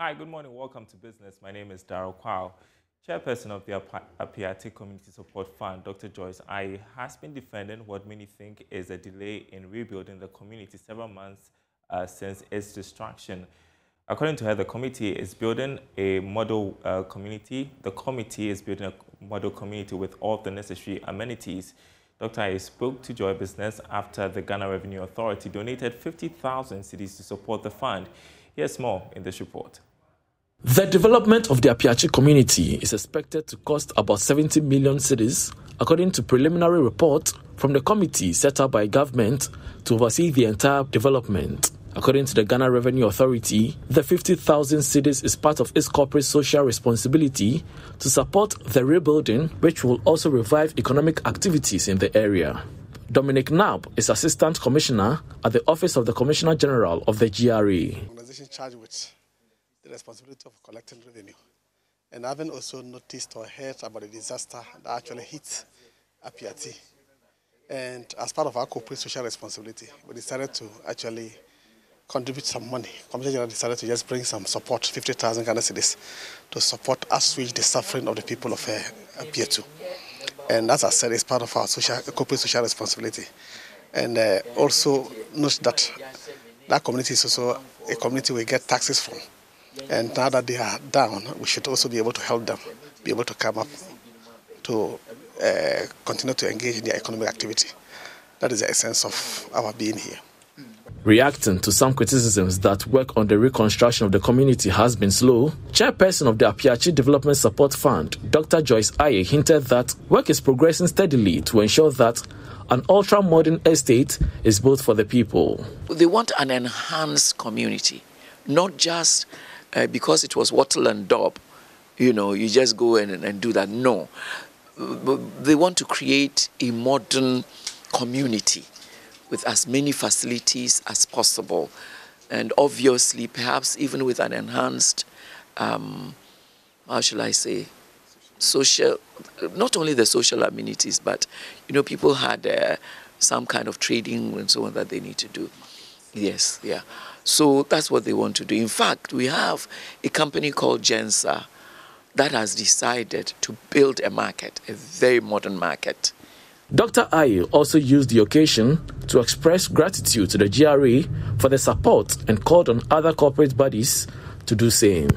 Hi, good morning. Welcome to business. My name is Daryl Kwao. Chairperson of the Appiatse Community Support Fund, Dr. Joyce Aryee, has been defending what many think is a delay in rebuilding the community several months uh, since its destruction. According to her, the committee is building a model uh, community. The committee is building a model community with all the necessary amenities. Dr. Aryee spoke to Joy Business after the Ghana Revenue Authority donated 50,000 cedis to support the fund. Here's more in this report. The development of the Appiatse community is expected to cost about 70 million cedis, according to preliminary report from the committee set up by government to oversee the entire development. According to the Ghana Revenue Authority, the 50,000 cedis is part of its corporate social responsibility to support the rebuilding, which will also revive economic activities in the area. Dominic Knapp is Assistant Commissioner at the Office of the Commissioner General of the GRA. The responsibility of collecting revenue. And having also noticed or heard about the disaster that actually hit Appiatse. And as part of our corporate social responsibility, we decided to actually contribute some money. Commissioner General decided to just bring some support, 50,000 Ghana cedis, to support us with the suffering of the people of uh. And as I said, it's part of our social, corporate social responsibility. And uh, also note that that community is also a community we get taxes from. And now that they are down, we should also be able to help them be able to come up to uh, continue to engage in their economic activity. That is the essence of our being here. Reacting to some criticisms that work on the reconstruction of the community has been slow, chairperson of the Appiatse Development Support Fund, Dr. Joyce Aryee, hinted that work is progressing steadily to ensure that an ultra modern estate is built for the people. They want an enhanced community, not just uh, because it was wattle and daub, you know, you just go and, and do that. No. They want to create a modern community with as many facilities as possible. And obviously, perhaps even with an enhanced, um, how shall I say, social, not only the social amenities, but, you know, people had uh, some kind of trading and so on that they need to do. Yes, yeah. So that's what they want to do. In fact, we have a company called Gensa that has decided to build a market, a very modern market. Dr. Aryee also used the occasion to express gratitude to the GRA for the support and called on other corporate bodies to do same.